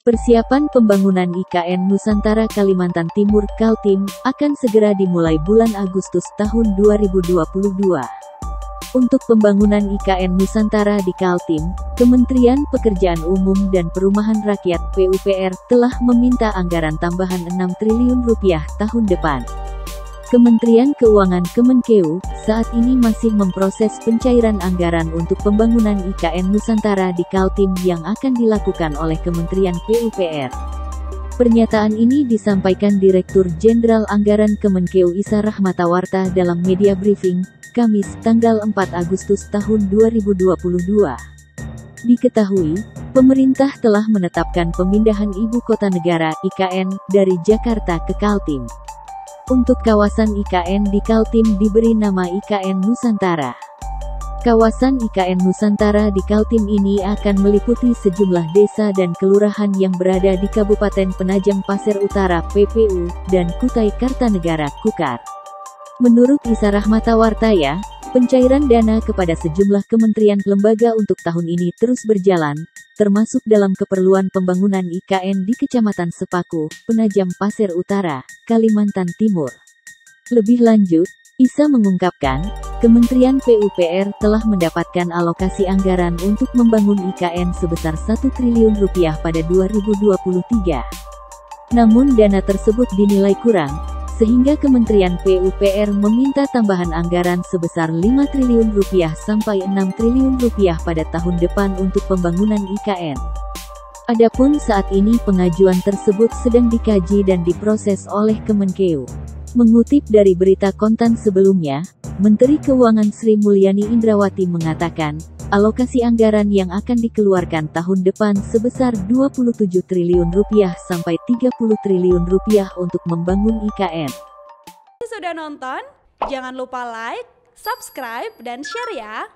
Persiapan pembangunan IKN Nusantara Kalimantan Timur Kaltim akan segera dimulai bulan Agustus tahun 2022. Untuk pembangunan IKN Nusantara di Kaltim, Kementerian Pekerjaan Umum dan Perumahan Rakyat PUPR telah meminta anggaran tambahan 6 triliun rupiah tahun depan. Kementerian Keuangan Kemenkeu saat ini masih memproses pencairan anggaran untuk pembangunan IKN Nusantara di Kaltim yang akan dilakukan oleh Kementerian PUPR. Pernyataan ini disampaikan Direktur Jenderal Anggaran Kemenkeu Isa Rahmatawarta dalam media briefing, Kamis, tanggal 4 Agustus tahun 2022. Diketahui, pemerintah telah menetapkan pemindahan ibu kota negara IKN dari Jakarta ke Kaltim. Untuk kawasan IKN di Kaltim diberi nama IKN Nusantara. Kawasan IKN Nusantara di Kaltim ini akan meliputi sejumlah desa dan kelurahan yang berada di Kabupaten Penajam Pasir Utara PPU, dan Kutai Kartanegara Kukar. Menurut Isa Rahmatawartaya, Pencairan dana kepada sejumlah kementerian lembaga untuk tahun ini terus berjalan, termasuk dalam keperluan pembangunan IKN di Kecamatan Sepaku, Penajam Pasir Utara, Kalimantan Timur. Lebih lanjut, Isa mengungkapkan, Kementerian PUPR telah mendapatkan alokasi anggaran untuk membangun IKN sebesar 1 triliun rupiah pada 2023. Namun dana tersebut dinilai kurang, sehingga Kementerian PUPR meminta tambahan anggaran sebesar 5 triliun rupiah sampai 6 triliun rupiah pada tahun depan untuk pembangunan IKN. Adapun saat ini pengajuan tersebut sedang dikaji dan diproses oleh Kemenkeu. Mengutip dari berita kontan sebelumnya, Menteri Keuangan Sri Mulyani Indrawati mengatakan, alokasi anggaran yang akan dikeluarkan tahun depan sebesar 27 triliun rupiah sampai 30 triliun rupiah untuk membangun IKN. Sudah nonton? Jangan lupa like, subscribe, dan share ya!